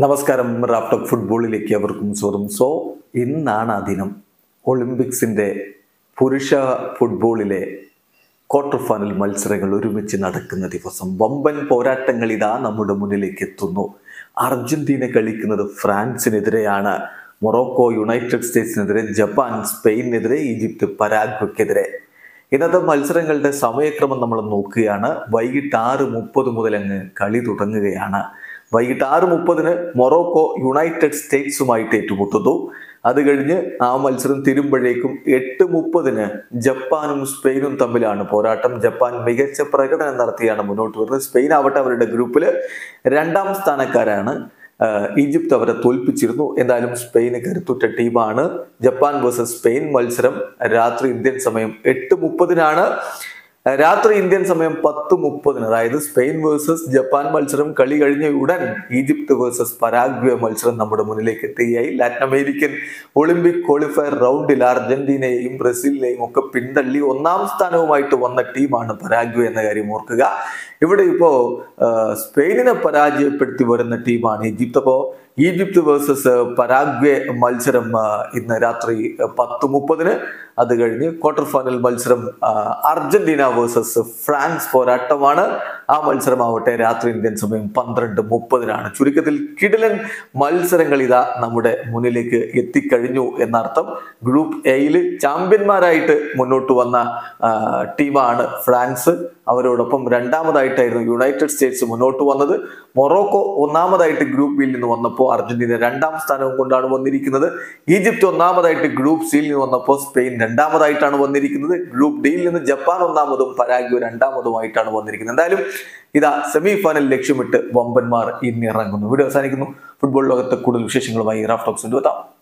നമസ്കാരം. റാപ്ടോക്ക് ഫുട്ബോളിലേക്ക് അവർക്കും സ്വാഗതം. സോ ഇന്നാണ് ആ ദിനം. ഒളിമ്പിക്സിന്റെ പുരുഷ ഫുട്ബോളിലെ ക്വാർട്ടർ ഫൈനൽ മത്സരങ്ങൾ ഒരുമിച്ച് നടക്കുന്ന ദിവസം. വമ്പൻ പോരാട്ടങ്ങൾ ഇതാ നമ്മുടെ മുന്നിലേക്ക് എത്തുന്നു. അർജന്റീന കളിക്കുന്നത് ഫ്രാൻസിനെതിരെയാണ്. മൊറോക്കോ യുണൈറ്റഡ് സ്റ്റേറ്റ്സിനെതിരെ ജപ്പാൻ സ്പെയിനെതിരെ ഈജിപ്ത് പരാഗ്വയ്ക്കെതിരെ. ഇന്നത്തെ മത്സരങ്ങളുടെ സമയക്രമം നമ്മൾ നോക്കുകയാണ്. വൈകിട്ട് ആറ് മുപ്പത് മുതൽ അങ്ങ് കളി തുടങ്ങുകയാണ്. വൈകിട്ട് ആറ് മുപ്പതിന് മൊറോക്കോ യുണൈറ്റഡ് സ്റ്റേറ്റ്സുമായിട്ട് ഏറ്റുമുട്ടുന്നു. അത് കഴിഞ്ഞ് ആ മത്സരം തിരുമ്പോഴേക്കും എട്ട് മുപ്പതിന് ജപ്പാനും സ്പെയിനും തമ്മിലാണ് പോരാട്ടം. ജപ്പാൻ മികച്ച പ്രകടനം നടത്തിയാണ് മുന്നോട്ട് വരുന്നത്. സ്പെയിൻ ആവട്ടെ അവരുടെ ഗ്രൂപ്പിൽ രണ്ടാം സ്ഥാനക്കാരാണ്. ഈജിപ്ത് അവരെ തോൽപ്പിച്ചിരുന്നു. എന്തായാലും സ്പെയിന് കരുത്തുറ്റ ടീമാണ് ജപ്പാൻ വേഴ്സസ് സ്പെയിൻ. മത്സരം രാത്രി ഇന്ത്യൻ സമയം എട്ട് മുപ്പതിനാണ്. രാത്രി ഇന്ത്യൻ സമയം പത്ത് മുപ്പതിന് അതായത് സ്പെയിൻ വേഴ്സസ് ജപ്പാൻ മത്സരം കളി കഴിഞ്ഞ ഉടൻ ഈജിപ്ത് വേഴ്സസ് പരാഗ്വേ മത്സരം നമ്മുടെ മുന്നിലേക്ക് എത്തുകയായി. ലാറ്റിൻ അമേരിക്കൻ ഒളിമ്പിക് ക്വാളിഫയർ റൗണ്ടിൽ അർജന്റീനയെയും ബ്രസീലിനെയും ഒക്കെ പിന്തള്ളി ഒന്നാം സ്ഥാനവുമായിട്ട് വന്ന ടീമാണ് പരാഗ്വേ എന്ന കാര്യം ഓർക്കുക. ഇവിടെ ഇപ്പോ സ്പെയിനിനെ പരാജയപ്പെടുത്തി വരുന്ന ടീമാണ് ഈജിപ്ത്. അപ്പോ ഈജിപ്ത് വേഴ്സസ് പരാഗ്വെ മത്സരം ഇന്ന് രാത്രി പത്ത് മുപ്പതിന്. അത് കഴിഞ്ഞ് ക്വാർട്ടർ ഫൈനൽ മത്സരം അർജന്റീന വേഴ്സസ് ഫ്രാൻസ് പോരാട്ടമാണ്. ആ മത്സരമാവട്ടെ. രാത്രി ഇന്ത്യൻ സമയം പന്ത്രണ്ട് മുപ്പതിനാണ്. ചുരുക്കത്തിൽ കിടിലൻ മത്സരങ്ങൾ ഇതാ നമ്മുടെ മുന്നിലേക്ക് എത്തിക്കഴിഞ്ഞു എന്നർത്ഥം. ഗ്രൂപ്പ് എയിൽ ചാമ്പ്യന്മാരായിട്ട് മുന്നോട്ട് വന്ന ടീമാണ് ഫ്രാൻസ്. അവരോടൊപ്പം രണ്ടാമതായിട്ടായിരുന്നു യുണൈറ്റഡ് സ്റ്റേറ്റ്സ് മുന്നോട്ട് വന്നത്. മൊറോക്കോ ഒന്നാമതായിട്ട് ഗ്രൂപ്പ് ബിയിൽ നിന്ന് വന്നപ്പോൾ അർജന്റീന രണ്ടാം സ്ഥാനവും കൊണ്ടാണ് വന്നിരിക്കുന്നത്. ഈജിപ്ത് ഒന്നാമതായിട്ട് ഗ്രൂപ്പ് സിയിൽ നിന്ന് വന്നപ്പോൾ സ്പെയിൻ രണ്ടാമതായിട്ടാണ് വന്നിരിക്കുന്നത്. ഗ്രൂപ്പ് ഡിയിൽ നിന്ന് ജപ്പാൻ ഒന്നാമതും പരാഗ്വ രണ്ടാമതുമായിട്ടാണ് വന്നിരിക്കുന്നത്. എന്തായാലും ഇതാ സെമി ഫൈനൽ ലക്ഷ്യമിട്ട് വമ്പന്മാർ ഇന്നിറങ്ങുന്നു. വീഡിയോ അവസാനിക്കുന്നു. ഫുട്ബോൾ ലോകത്തെ കൂടുതൽ വിശേഷങ്ങളുമായി റാഫ് ടോക്സ് എത്താം